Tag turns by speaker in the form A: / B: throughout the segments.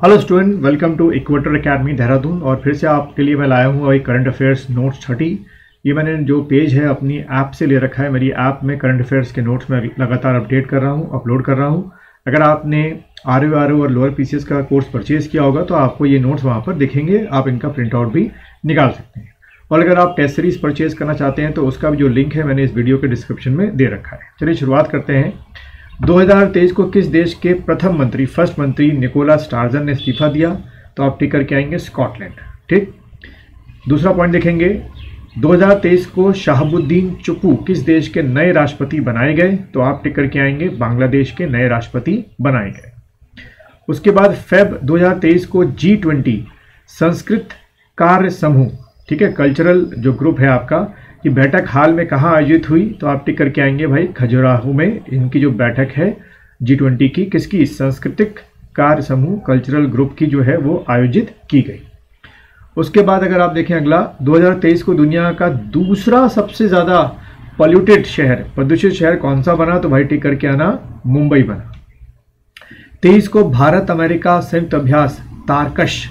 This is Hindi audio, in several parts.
A: Hello student welcome to Equator Academy Dehradun और फिर से आपके लिए मैं लाया हूँ एक करंट अफेयर्स नोट्स थर्टी। ये मैंने जो पेज है अपनी ऐप से ले रखा है, मेरी ऐप में करंट अफेयर्स के नोट्स में लगातार अपडेट कर रहा हूँ अपलोड कर रहा हूँ। अगर आपने आर यू आर ओ और लोअर पीसीएस का कोर्स परचेज़ किया होगा तो आपको ये नोट्स वहाँ पर दिखेंगे। आप इनका प्रिंट आउट भी निकाल सकते हैं। और अगर आप टेस्ट सीरीज़ परचेज करना चाहते हैं तो उसका भी जो लिंक है मैंने इस वीडियो के डिस्क्रिप्शन में दे रखा है। चलिए शुरुआत करते हैं। 2023 को किस देश के प्रथम मंत्री फ़र्स्ट मंत्री निकोला स्टार्जन ने इस्तीफा दिया? तो आप टिक करके आएँगे स्कॉटलैंड ठीक? दूसरा पॉइंट देखेंगे। 2023 को शाहबुद्दीन चुपू किस देश के नए राष्ट्रपति बनाए गए? तो आप टिक करके आएँगे बांग्लादेश के नए राष्ट्रपति बनाए गए। उसके बाद फेब 2023 को जी ट्वेंटी संस्कृत कार्य समूह, ठीक है? कल्चरल जो ग्रुप है आपका कि बैठक हाल में कहाँ आयोजित हुई तो आप टिक करके आएँगे भाई खजुराहो में। इनकी जो बैठक है जी ट्वेंटी की, किसकी? सांस्कृतिक कार्य समूह कल्चरल ग्रुप की जो है, वो आयोजित की गई। उसके बाद अगर आप देखें अगला 2023 को दुनिया का दूसरा सबसे ज़्यादा पॉल्यूटेड शहर, प्रदूषित शहर कौन सा बना? तो भाई टिक करके आना, मुंबई बना। तेईस को भारत अमेरिका संयुक्त अभ्यास, तारकश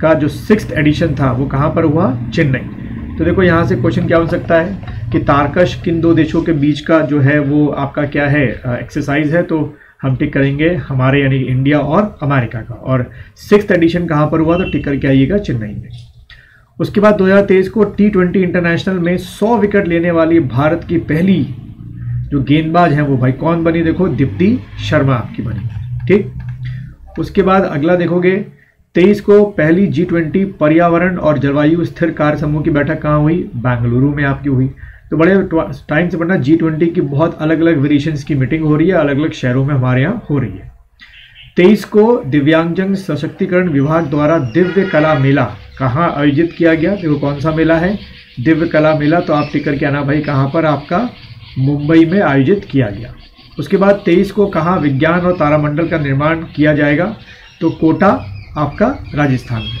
A: का जो सिक्स एडिशन था, वो कहाँ पर हुआ? चेन्नई। तो देखो यहाँ से क्वेश्चन क्या हो सकता है कि तारकश किन दो देशों के बीच का जो है वो आपका क्या है एक्सरसाइज है तो हम टिक करेंगे हमारे यानी इंडिया और अमेरिका का। और सिक्स एडिशन कहाँ पर हुआ तो टिक करके आइएगा चेन्नई में। उसके बाद 2023 को टी ट्वेंटी इंटरनेशनल में 100 विकेट लेने वाली भारत की पहली जो गेंदबाज हैं वो भाई, कौन बनी? देखो, दीप्ति शर्मा आपकी बनी। ठीक? उसके बाद अगला देखोगे तेईस को पहली जी ट्वेंटी पर्यावरण और जलवायु स्थिर कार्य समूह की बैठक कहाँ हुई? बेंगलुरु में आपकी हुई। तो बड़े टाइम से पढ़ना जी ट्वेंटी की बहुत अलग अलग वेरिएशन की मीटिंग हो रही है अलग अलग शहरों में हमारे यहाँ हो रही है। तेईस को दिव्यांगजन सशक्तिकरण विभाग द्वारा दिव्य कला मेला कहाँ आयोजित किया गया? देखो कौन सा मेला है? दिव्य कला मेला तो आप टिकर के आना भाई, कहाँ पर आपका मुंबई में आयोजित किया गया। उसके बाद तेईस को कहाँ विज्ञान और तारामंडल का निर्माण किया जाएगा? तो कोटा आपका राजस्थान में।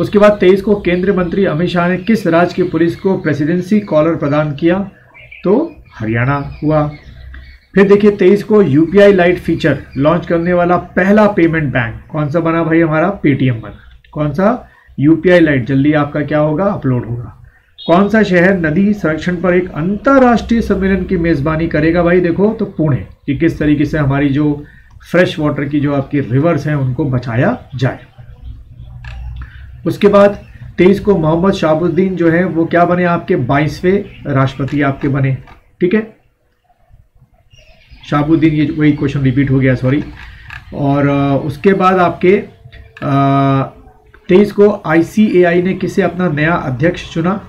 A: उसके बाद तेईस को केंद्रीय मंत्री अमित शाह ने किस राज्य की पुलिस को प्रेसिडेंसी कॉलर प्रदान किया? तो हरियाणा हुआ। फिर देखिए तेईस को यूपीआई लाइट फीचर लॉन्च करने वाला पहला पेमेंट बैंक कौन सा बना भाई हमारा? पेटीएम बना। कौन सा? UPI lite. जल्दी आपका क्या होगा? अपलोड होगा। कौन सा शहर नदी संरक्षण पर एक अंतर्राष्ट्रीय सम्मेलन की मेजबानी करेगा भाई? देखो तो पुणे। कि किस तरीके से हमारी जो फ्रेश वाटर की जो आपकी रिवर्स हैं, उनको बचाया जाए। उसके बाद तेईस को मोहम्मद शाहबुद्दीन जो है, वो क्या बने आपके? बाईसवें राष्ट्रपति आपके बने। ठीक है? शाहबुद्दीन, ये वही क्वेश्चन रिपीट हो गया सॉरी और उसके बाद आपके तेईस को आईसीएआई ने किसे अपना नया अध्यक्ष चुना?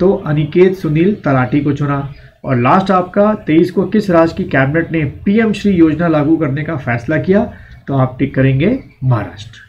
A: तो अनिकेत सुनील तलाटी को चुना। और लास्ट आपका तेईस को किस राज्य की कैबिनेट ने पीएम श्री योजना लागू करने का फैसला किया? तो आप टिक करेंगे महाराष्ट्र।